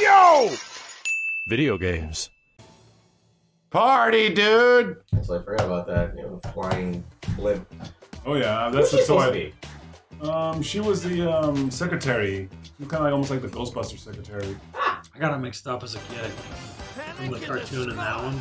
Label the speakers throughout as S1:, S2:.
S1: Yo! Video games.
S2: Party, dude!
S3: Actually, I forgot about that. You know, flying blimp.
S4: Oh yeah, that's
S3: she
S4: the
S3: supposed to
S4: toy. Um, she was the um secretary. Kind of like almost like the Ghostbuster secretary.
S5: I got it mixed up as a kid. From the cartoon and that one.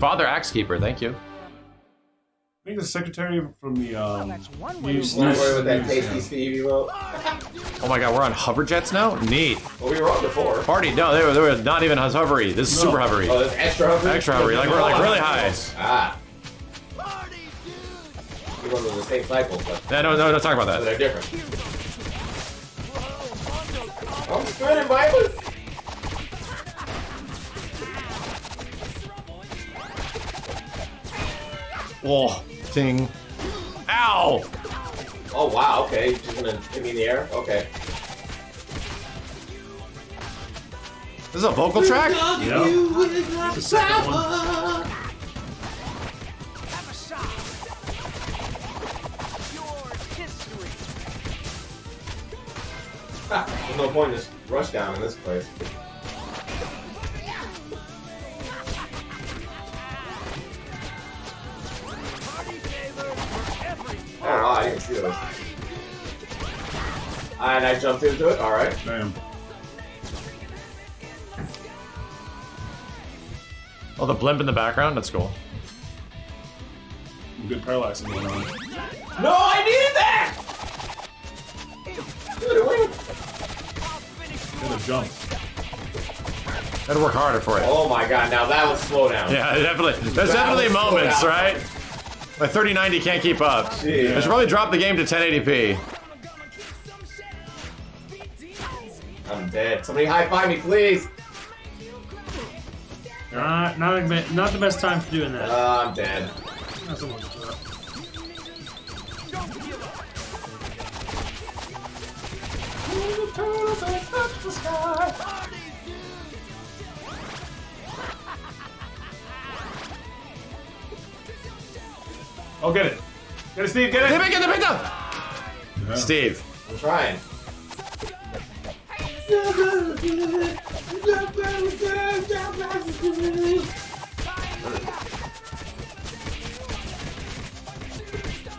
S2: Father Axe Keeper, thank you.
S4: I think the secretary from the um.
S3: Don't worry with that tasty Steve emote.
S2: Oh my god, we're on hover jets now? Neat.
S3: Well, we were on before.
S2: Party, no, they were, they were not even as hovery. This is
S4: No.
S2: super hovery.
S3: Oh, that's extra hover?
S2: Extra hovery, like we're like really high.
S3: Ah. Party, dude. We're the same cycle, but
S2: Yeah, no, no, don't talk about that.
S3: they're different. I'm spinning, baby!
S2: Oh, ting. Ow!
S3: Oh, wow, okay. She's gonna hit me in the air? Okay.
S2: This is a vocal track?
S5: Yeah. The second one.
S3: There's no point in this rush down in this place. I don't I didn't see those. And I jumped into it, alright.
S4: Damn.
S2: Oh, the blimp in the background? That's cool.
S4: Good parallaxing going on.
S3: No, I needed that! Dude, it went-
S4: Gotta jump.
S2: Had to work harder for it.
S3: Oh my god, now that was slow down.
S2: Yeah, definitely. There's
S3: That
S2: definitely
S3: was slow
S2: moments,
S3: down.
S2: Right? My 3090 can't keep up.
S3: Jeez.
S2: I should probably drop the game to 1080p.
S3: I'm dead. Somebody high five me, please!
S5: Not, not, bit- not the best time for doing that.
S3: Uh, I'm dead.
S5: That's a little
S4: Oh, get it. Get it, Steve. Get
S2: Get
S4: it.
S2: it, get it, get it!
S4: Yeah.
S2: Steve.
S3: I'm trying.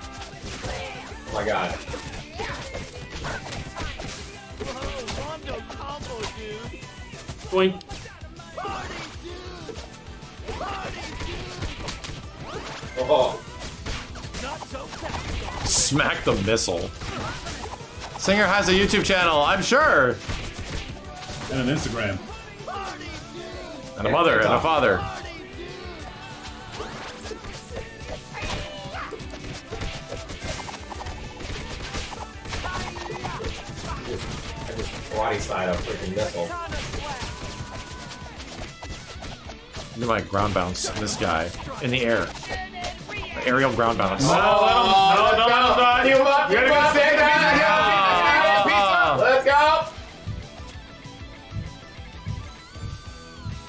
S3: Oh my god.
S5: Boink.
S3: Oh,
S2: Smack the missile. Singer has a YouTube channel, I'm sure.
S4: And an Instagram.
S2: And a mother and a father.
S3: I just karate side a freaking missile.
S2: Look at my ground bounce. This guy in the air. Aerial ground bounce.
S4: No, no, no, no, no.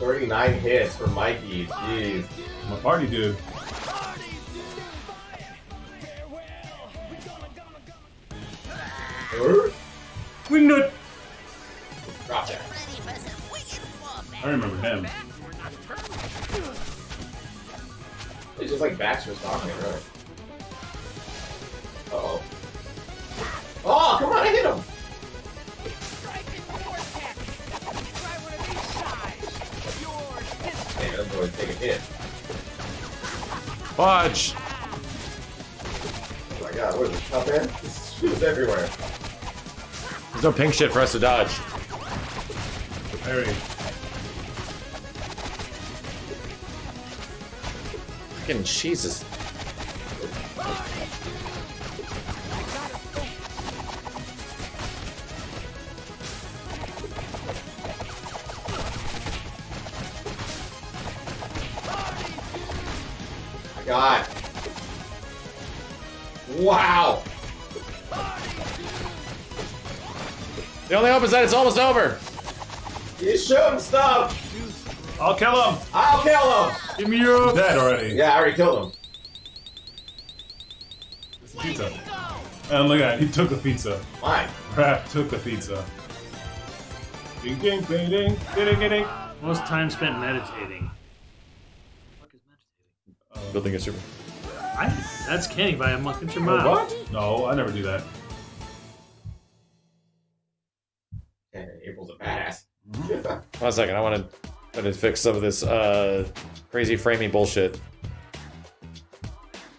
S3: 39 hits for Mikey, jeez.
S4: I'm a party dude.
S5: Wingnut.
S3: Drop that.
S4: I remember him.
S3: It's just like Baxter's talking, right? Uh oh. Oh, come on, I hit him! Hit.
S2: Fudge.
S3: Oh my god, what is this, top end? This shoots everywhere.
S2: There's no pink shit for us to dodge.
S4: Harry.
S2: Fucking Jesus. Only hope is that it's almost over.
S3: He's shooting stuff!
S4: I'll kill him.
S3: I'll kill him!
S4: Give me your dead already.
S3: Yeah, I already killed him.
S4: It's a pizza. And look at that. He took the pizza.
S3: Why?
S4: Raph took the pizza. Ding, ding, ding, ding, ding, ding, ding.
S5: Most time spent meditating. What the fuck meditating?
S2: Building a super.
S5: I, that's Kenny by a month your mouth.
S4: what? No, I never do that.
S3: April's a badass.
S2: One second, I want to, to fix some of this uh, crazy framing bullshit.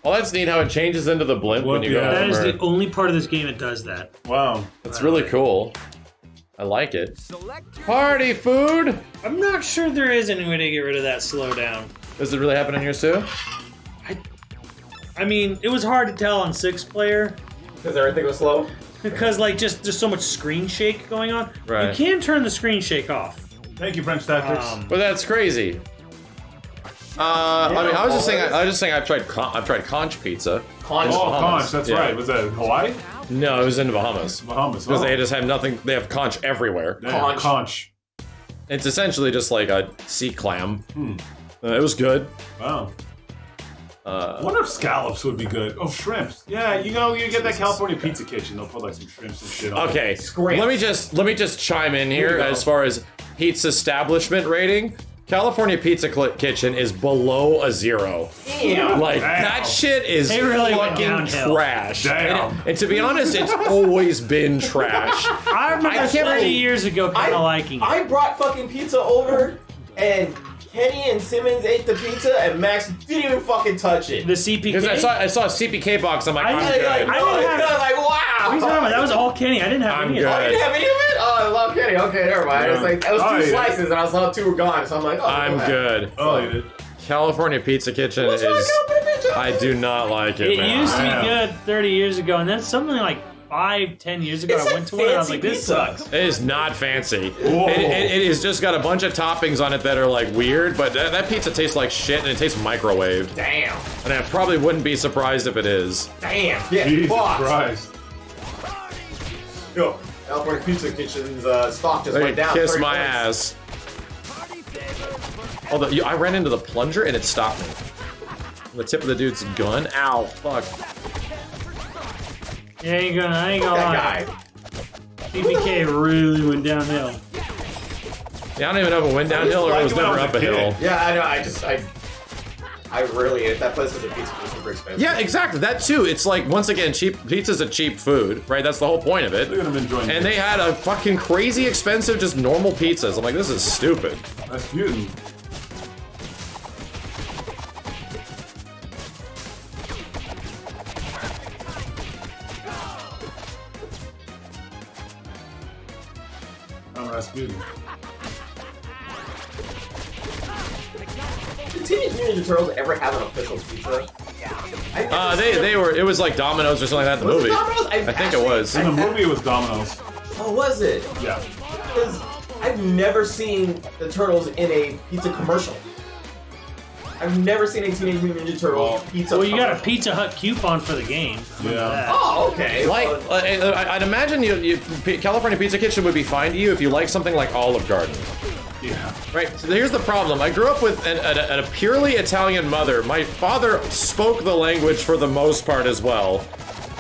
S2: Well, that's neat how it changes into the blimp when you
S4: Yeah.
S2: go
S5: That is
S2: over.
S5: the only part of this game that does that.
S4: Wow.
S2: That's really cool. I like it. Party food!
S5: I'm not sure there is any way to get rid of that slowdown.
S2: Does it really happen in yours too?
S5: I mean, it was hard to tell on six player
S3: Because everything was slow.
S5: Because like just there's so much screen shake going on.
S2: Right.
S5: You can turn the screen shake off.
S4: Thank you, French Tactics.
S5: Um,
S2: But that's crazy. Uh, I mean, I was just saying. I, I was just saying. I've tried. Con- I've tried conch pizza.
S3: Conch.
S4: oh,
S2: Bahamas.
S4: conch, that's
S2: Yeah.
S4: right. Was that in Hawaii?
S2: No, it was in the Bahamas
S4: Bahamas.
S2: because
S4: oh.
S2: they just have nothing. They have conch everywhere.
S4: Damn,
S3: Conch.
S4: conch.
S2: It's essentially just like a sea clam.
S4: Hmm.
S2: Uh, it was good.
S4: Wow. I
S2: Uh,
S4: wonder if scallops would be good. Oh, shrimps. Yeah, you know, you get that California Pizza Kitchen. They'll put like some shrimps and shit on.
S2: okay,
S3: Scrimps.
S2: let me just let me just chime in
S3: Here
S2: here as far as Pete's establishment rating. California Pizza Cl- Kitchen is below a zero.
S3: Damn.
S2: Like
S4: Damn.
S2: that shit is
S5: They really
S2: fucking trash.
S4: Damn.
S2: And, and to be honest, it's always been trash.
S5: I remember
S2: I can't
S5: 30 years ago kind of liking it.
S3: I brought fucking pizza over, and Kenny and Simmons ate the pizza, and Max didn't even fucking touch it.
S5: the CPK.
S2: Because I saw I saw a CPK box. I'm like,
S5: I
S2: I'm
S5: didn't-
S2: good.
S3: like,
S5: I didn't
S3: it's
S5: have-
S3: not like, wow.
S5: What are you talking about? That was all Kenny. I didn't have
S2: I'm
S5: any of
S3: Oh, you didn't have any of it? Oh, I love Kenny. Okay, never mind. It was like that was two
S4: Oh, yeah.
S3: slices, and I saw two were gone. So I'm like, oh,
S2: I'm
S3: okay.
S2: good.
S4: Oh, you did.
S2: California Pizza Kitchen
S3: What's wrong with
S2: is.
S3: California Pizza?
S2: I do not like it,
S5: It
S2: man.
S5: used to be good 30 years ago, and then something like five, ten years ago,
S3: It's
S5: I
S3: like
S5: went to it and I was like, this
S3: pizza.
S5: sucks.
S2: It is not fancy. It, it, it has just got a bunch of toppings on it that are like weird, but that, that pizza tastes like shit and it tastes microwaved.
S3: Damn.
S2: And I probably wouldn't be surprised if it is.
S3: Damn. Yeah,
S4: Jesus
S3: fuck.
S4: Christ.
S3: Yo, California Pizza Kitchen's uh, stock just
S2: They
S3: went down.
S2: kiss my
S3: points.
S2: ass. Oh, the, you, I ran into the plunger and it stopped me. The tip of the dude's gun. Ow, fuck.
S5: Yeah, I ain't gonna, I ain't gonna
S3: That
S5: lie.
S3: guy.
S5: CPK really went downhill.
S2: Yeah, I don't even know if it went downhill or it was
S4: like when I
S2: never up
S4: a
S2: a hill.
S3: Yeah, I know. I just I I rarely ate that place. Was a pizza was super expensive.
S2: Yeah, exactly. That too. It's like once again, cheap pizza's a cheap food, right? That's the whole point of it.
S4: Look at them enjoying
S2: And they had a fucking crazy expensive, just normal pizzas. I'm like, this is stupid.
S4: That's mutant.
S3: Did Teenage Mutant Ninja Turtles ever have an official pizza? I never
S2: Uh, they
S3: seen
S2: they
S3: it.
S2: were. It was like Domino's or something like that in the
S3: Was it
S2: movie.
S3: Domino's?
S2: I think
S3: actually-
S2: it was.
S4: In the movie, it was Domino's.
S3: Oh, was it?
S4: Yeah.
S3: Because I've never seen the Turtles in a pizza commercial. I've never seen a Teenage Mutant Ninja Turtle
S4: Well-
S3: pizza.
S5: Well, you got a. Pizza Hut coupon for the game.
S4: Yeah.
S3: Oh, okay.
S2: Like, uh, I- I'd imagine you, you, P- California Pizza Kitchen would be fine to you if you like something like Olive Garden.
S4: Yeah.
S2: Right. So here's the problem. I grew up with an, a, a purely Italian mother. My father spoke the language for the most part as well.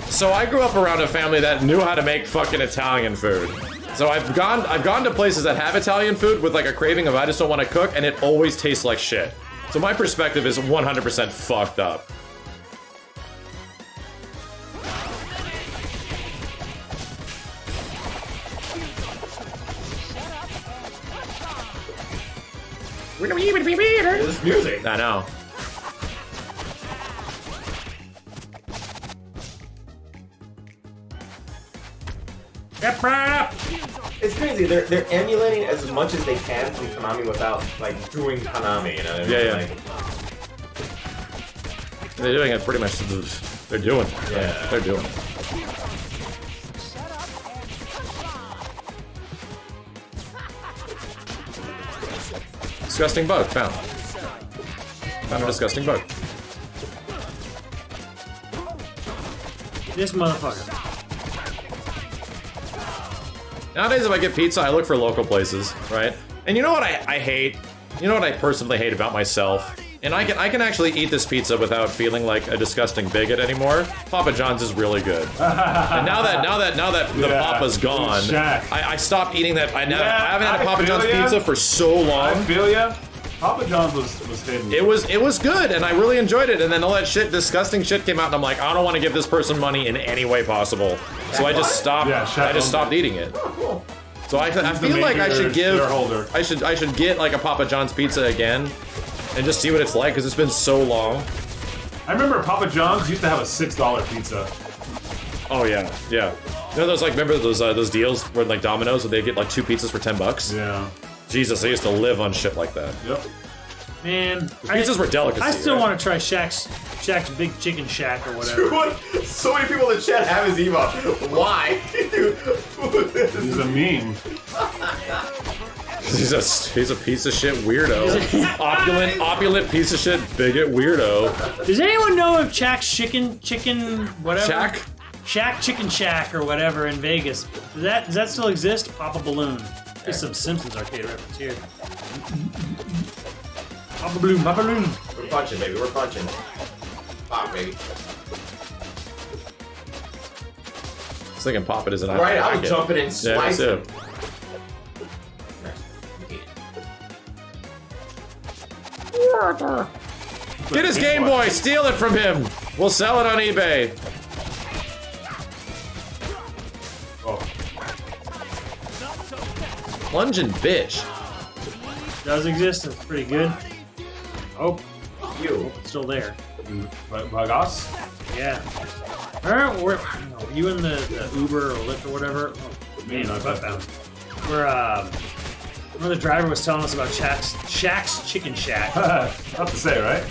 S2: So I grew up around a family that knew how to make fucking Italian food. So I've gone I've gone to places that have Italian food with like a craving of I just don't want to cook and it always tastes like shit. So my perspective is 100% fucked up.
S3: this music.
S2: I know.
S5: Up.
S3: It's crazy. They're they're emulating as much as they can from Konami without like doing Konami. You know what I mean?
S2: Yeah, yeah.
S3: Like,
S2: They're doing it pretty much. They're doing it.
S3: Yeah.
S2: They're doing it. Disgusting bug found. Found a disgusting bug.
S5: This motherfucker.
S2: Nowadays, if I get pizza, I look for local places, right? And you know what I, I hate? You know what I personally hate about myself? and I can I can actually eat this pizza without feeling like a disgusting bigot anymore. Papa John's is really good. and now that now that now that the
S4: Yeah,
S2: Papa's gone, I, I stopped eating that. I, now,
S4: Yeah,
S2: I haven't had a Papa John's
S4: ya.
S2: pizza for so
S4: I
S2: long.
S4: feel ya. Papa John's was was hidden.
S2: It was it was good, and I really enjoyed it. And then all that shit, disgusting shit, came out, and I'm like, I don't want to give this person money in any way possible. So I just stopped.
S4: Yeah,
S2: I just stopped eating it.
S3: Oh, cool.
S2: So I, I feel like I should give.
S4: shareholder.
S2: I should I should get like a Papa John's pizza again, and just see what it's like because it's been so long.
S4: I remember Papa John's used to have a six dollar pizza.
S2: Oh yeah, yeah. You know those like remember those uh, those deals where like Domino's where they get like two pizzas for ten bucks.
S4: Yeah.
S2: Jesus, I used to live on shit like that.
S4: Yep.
S5: Man,
S2: Pizzas were delicacy.
S5: I still
S2: right?
S5: want to try Shaq's Shaq's Big Chicken Shack or whatever.
S3: What? So many people in the chat have his emote. Why?
S4: This is a meme.
S2: He's a he's a piece of shit weirdo. opulent opulent piece of shit bigot weirdo.
S5: Does anyone know if Shaq's Chicken Chicken whatever?
S2: Shaq.
S5: Shack Chicken Shack or whatever in Vegas. Does that does that still exist? Pop a Balloon. There's some Simpsons arcade reference here. Papa Balloon, Papa Balloon.
S3: We're punching, baby. We're punching. Pop, baby.
S2: I was thinking pop it as an
S3: Right, I
S2: packet.
S3: was jumping and
S2: Yeah, me
S3: slicing.
S2: too. Get his Game Boy, steal it from him. We'll sell it on eBay. Plunging bitch.
S5: Does exist. It's pretty good. Oh,
S3: You.
S5: it's still there.
S4: Vegas?
S5: Yeah. Where, where, I don't know, you in the, the Uber or Lyft or whatever? Oh, man,
S4: no,
S5: I butt bound. Where, um, where the driver was telling us about Shaq's, Shaq's Chicken Shack.
S4: Tough to say, right?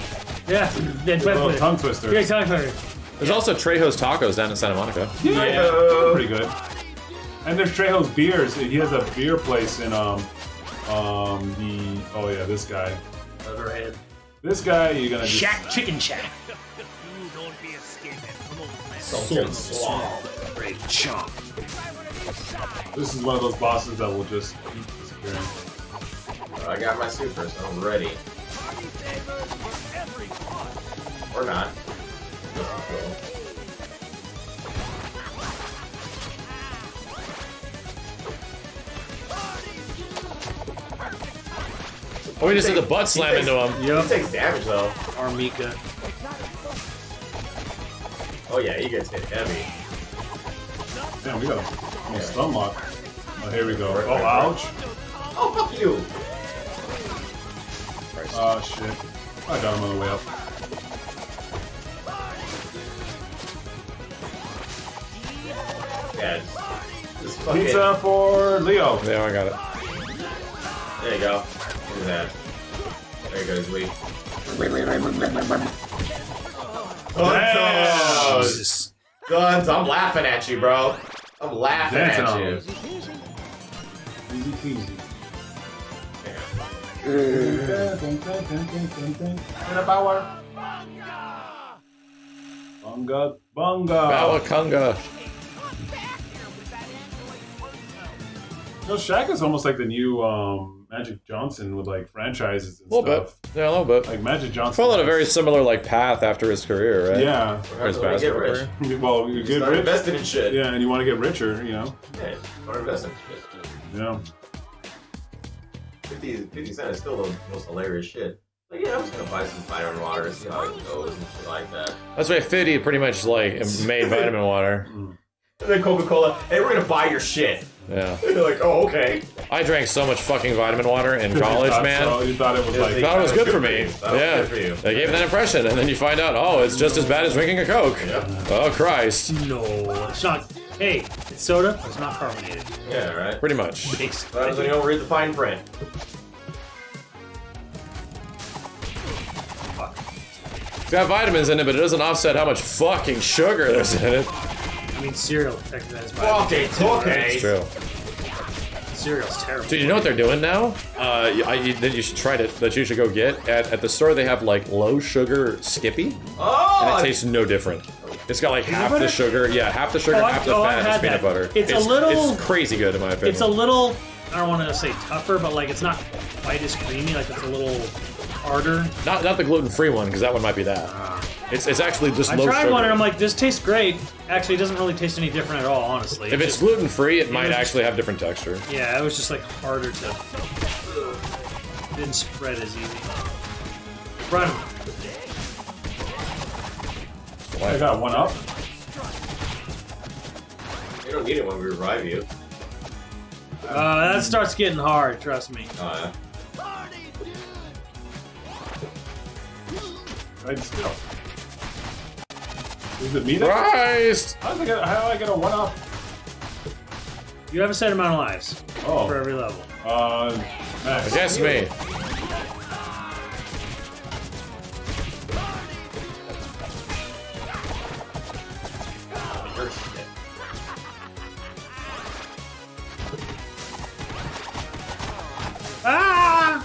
S5: yeah, that went
S4: Little tongue twister.
S5: Yeah, tongue twister.
S2: There's also Trejo's Tacos down in Santa Monica.
S5: Yeah.
S4: Pretty good. And there's Trejo's beers. He has a beer place in um um the oh yeah this guy
S5: Overhead.
S4: this guy you're gonna just
S5: Shack Chicken Shack.
S3: Sultan Slaw.
S5: Great chomp.
S4: this is one of those bosses that will just keep disappearing.
S3: I got my super, so I'm ready. Or not.
S2: Oh, we just did the butt slam into him.
S3: He
S5: Yep.
S3: takes damage though.
S5: Armika.
S3: Oh yeah, he gets hit heavy.
S4: Damn, we got a almost stun lock. Oh, here we go.
S3: Right,
S4: Oh,
S3: right,
S4: ouch.
S3: Oh fuck you!
S4: Oh shit. I got him on the way up.
S3: Yeah, it's, it's fucking.
S4: Pizza for Leo.
S2: Yeah, I got it.
S3: There you go. Look at that. There goes Lee.
S4: Damn.
S5: Jesus.
S3: Guns, I'm laughing at you, bro. I'm laughing
S4: Dancing
S3: at
S4: on
S3: you.
S4: Easy peasy.
S3: In a power.
S4: Bunga, bunga.
S2: Balakunga.
S4: No, Shaq is almost like the new um, Magic Johnson with like franchises and
S2: A little
S4: stuff.
S2: bit. Yeah, a little bit.
S4: Like Magic Johnson.
S2: Followed a very similar like path after his career, right?
S4: Yeah.
S2: Or his
S3: That's when get
S2: basketball
S3: rich.
S2: career.
S4: Well, you get
S3: Start
S4: rich.
S3: investing in shit.
S4: Yeah, and you want to get richer, you know.
S3: Yeah, start investing in shit.
S4: Yeah.
S3: 50, 50 Cent is still the most hilarious shit. Like, yeah, I'm just gonna buy some vitamin water, see how it goes and shit like that.
S2: That's why 50 pretty much like made vitamin water.
S3: And then Coca Cola, hey, we're gonna buy your shit.
S2: Yeah.
S3: They're like, oh, okay.
S2: I drank so much fucking vitamin water in college,
S4: thought
S2: man.
S4: So, you thought it was like.
S2: I thought it was good for me.
S3: That was
S2: Yeah.
S3: good for you.
S2: They gave that impression, and then you find out, oh, it's just as bad as drinking a Coke.
S3: Yep.
S2: Oh, Christ.
S5: No, it's not. Hey, it's soda. It's not carbonated.
S3: Yeah, right.
S2: Pretty much.
S3: What happens when
S5: Basically.
S3: you don't read the fine print?
S2: It's got vitamins in it, but it doesn't offset how much fucking sugar there's in it.
S5: I mean, cereal technically has
S3: Fuck
S5: vitamins
S3: it,
S5: too,
S3: okay.
S2: It's true.
S5: Cereal's terrible.
S2: Dude, you know what they're doing now? Uh, you- I, you, that you should try to, that you should go get at, at the store. They have like low sugar Skippy,
S3: oh, and
S2: it tastes no different. It's got like half
S5: butter?
S2: the sugar, yeah, half the sugar,
S5: Oh,
S2: half the
S5: oh,
S2: fat is peanut
S5: that.
S2: butter.
S5: It's a little-
S2: it's crazy good in my opinion.
S5: It's a little. I don't want to say tougher, but like it's not quite as creamy. Like it's a little harder.
S2: Not not the gluten free one because that one might be that. It's it's actually just
S5: I
S2: low
S5: tried
S2: sugar.
S5: one and I'm like, this tastes great. Actually, it doesn't really taste any different at all, honestly.
S2: if it's
S5: just-
S2: gluten free, it might
S5: was-
S2: actually have different texture.
S5: yeah, it was just like harder to. Didn't spread as easy. Run.
S4: I got one up.
S3: You don't need it when we revive you.
S5: Uh, that starts getting hard. Trust me.
S3: Oh, Uh,
S4: Right still. Is it me that?
S2: Christ!
S4: How do I get? How do I get a one up?
S5: You have a set amount of lives
S4: Oh.
S5: for every level.
S4: Uh, max.
S2: Yes, me.
S3: your shit.
S5: Ah!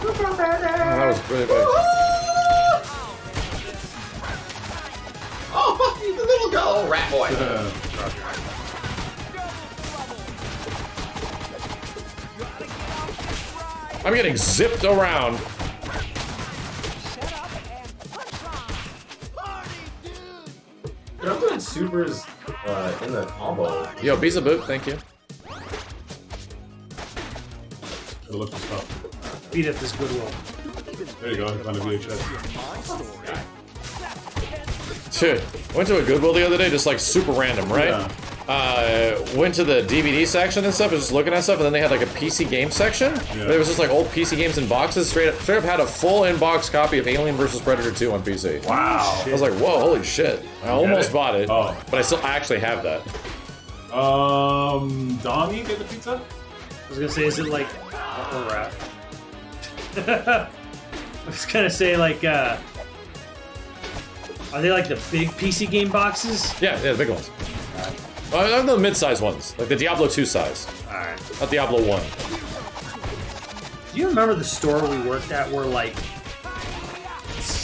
S2: That was really bad.
S3: You, the little girl, oh, rat boy.
S2: I'm getting zipped around.
S3: Dude, I'm doing supers uh, in the combo.
S2: Yo, pizza boot, thank you.
S4: gotta look this up.
S5: Beat up this Goodwill.
S4: There you go. On the VHS.
S2: Dude, went to a Goodwill the other day, just like super random, right?
S4: Yeah.
S2: Uh, went to the DVD section and stuff, was just looking at stuff, and then they had like a PC game section.
S4: Yeah.
S2: There was just like old PC games in boxes. Straight up, straight up had a full in-box copy of Alien vs Predator 2 on PC.
S4: Wow.
S2: I was like, whoa, holy shit! I almost
S4: it?
S2: bought it,
S4: Oh.
S2: but I still I actually have that.
S4: Um, Donnie get the pizza?
S5: I was gonna say, is it like a wrap? I was gonna say like, uh, are they like the big PC game boxes?
S2: Yeah, yeah, the big ones. I have the mid-size ones, like the Diablo 2 size,
S5: All right.
S2: not Diablo 1.
S5: Do you remember the store we worked at where like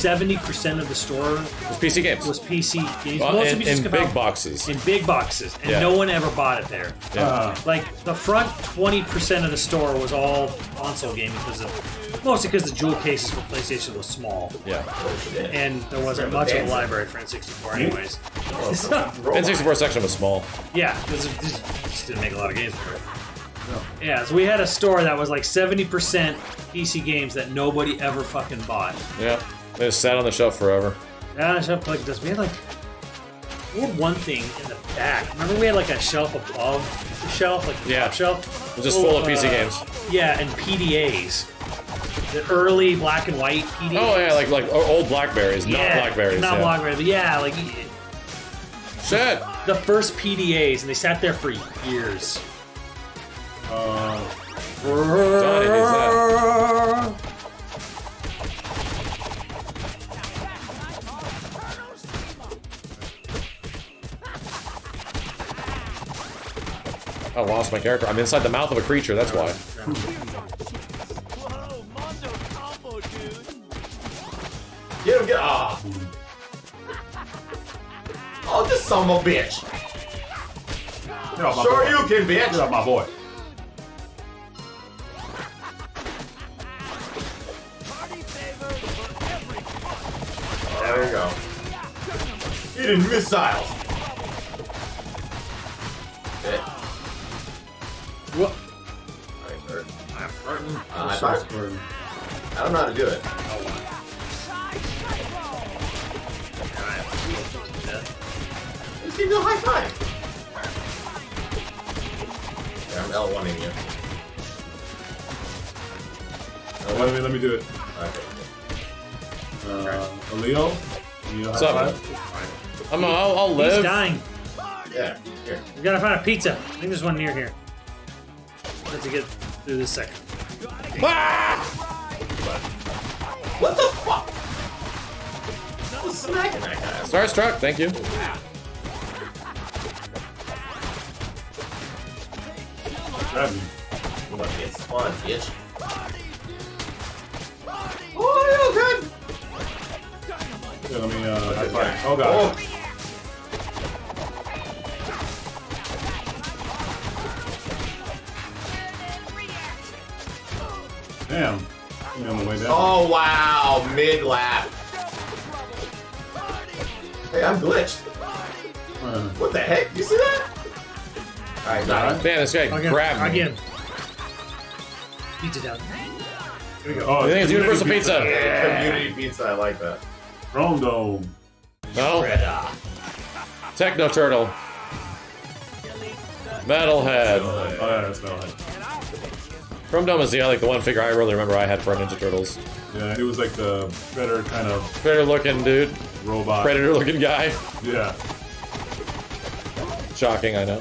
S5: seventy percent of the store
S2: was PC games.
S5: was PC games?
S2: Well,
S5: Most
S2: in,
S5: of it just
S2: in
S5: come
S2: big
S5: out
S2: boxes.
S5: in big boxes, and
S2: Yeah.
S5: no one ever bought it there.
S2: Yeah.
S4: Uh,
S5: Like the front twenty percent of the store was all console gaming because of mostly because the jewel cases for PlayStation was small,
S2: yeah.
S5: and there wasn't much of a library for N64 anyways.
S2: N64 section was small.
S5: yeah, because it just, just didn't make a lot of games for it. Yeah, so we had a store that was like seventy percent PC games that nobody ever fucking bought.
S2: Yeah. They just sat on the shelf forever.
S5: Yeah, shelf like this. We had like we had one thing in the back. Remember we had like a shelf above the shelf, like the
S2: Yeah.
S5: top shelf.
S2: It was just full of
S5: Oh,
S2: PC
S5: uh,
S2: games.
S5: Yeah, and PDAs. The early black and white PDAs.
S2: Oh yeah, like like old Blackberries, not
S5: Yeah,
S2: Blackberries.
S5: Not
S2: yeah.
S5: Blackberries. but Yeah, like
S2: Shit.
S5: the first PDAs, and they sat there for years.
S4: uh,
S2: Johnny I lost my character. I'm inside the mouth of a creature. That's why.
S3: Get him, get ah. Oh, this son of a bitch.
S4: get off
S3: Sure
S4: boy.
S3: you can,
S4: Get
S3: bitch.
S4: off my boy.
S3: There you go. Eating missiles. Uh, high five? I don't know how to do it. Just give you a high five. Yeah, I'm L1ing you.
S4: Let me let me do it.
S3: Okay.
S4: Uh, Leo. Leo
S2: What's up? I'm. I'll, I'll
S5: He's
S2: live.
S5: dying.
S3: Yeah, here.
S5: We gotta find a pizza. I think there's one near here. Have to get through this second.
S2: Ah!
S3: What the fuck? That smacking that guy.
S2: Starstruck. Thank you.
S4: Grab me.
S3: You must get spun, bitch. Oh, you good?
S4: Yeah, let me uh, high five. Oh god. Damn. me on the way down.
S3: Oh wow, mid lap. Hey, I'm glitched.
S4: Uh,
S3: What the heck? You see that? Alright, got it.
S2: Man, this guy
S5: Again.
S2: grabbed me.
S5: Again. Pizza down.
S4: here we go. Oh,
S2: I think it's Universal Pizza.
S3: Yeah, community pizza, I like that.
S4: Chrome Dome.
S2: No.
S3: Shredder.
S2: Techno Turtle. Metalhead.
S4: Oh, yeah, that's not right.
S2: Chrome Dome is the like the one figure I really remember I had for Ninja Turtles.
S4: Yeah, it was like the better kind of
S2: Predator looking dude.
S4: robot.
S2: Predator looking guy.
S4: Yeah.
S2: Shocking, I know.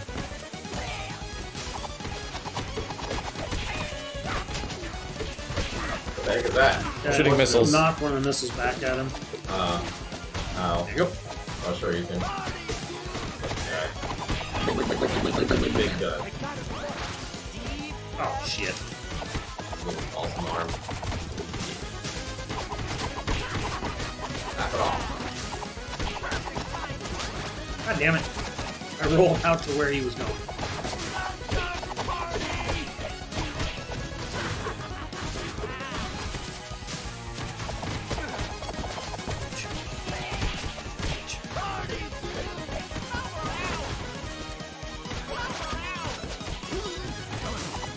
S3: What the heck is that?
S2: Shooting missiles.
S5: Knock one of the missiles back at him.
S3: Uh, ow.
S5: There you go.
S3: I'll show you can. Okay. Big gun.
S5: Oh shit.
S3: Awesome arm. Knock it off.
S5: God damn it. I rolled out to where he was going.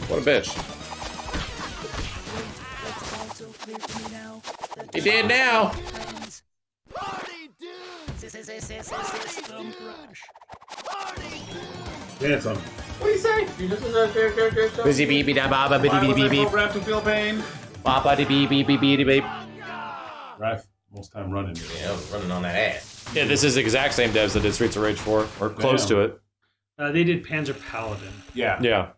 S2: What a bitch. He did now.
S4: Dance on.
S3: What do you say? You just in the character character
S2: Busy beep da baba bitty
S4: Why
S2: beep
S4: was I
S2: beep beep.
S4: programmed to feel pain?
S2: Baba beep beep beep beep beep.
S4: Raph, most time running.
S3: Yeah, I was running on that ass.
S2: Yeah, this is the exact same devs that did Streets of Rage 4, or close
S4: Damn.
S2: to it.
S5: Uh, they did Panzer Paladin.
S4: Yeah.
S2: Yeah.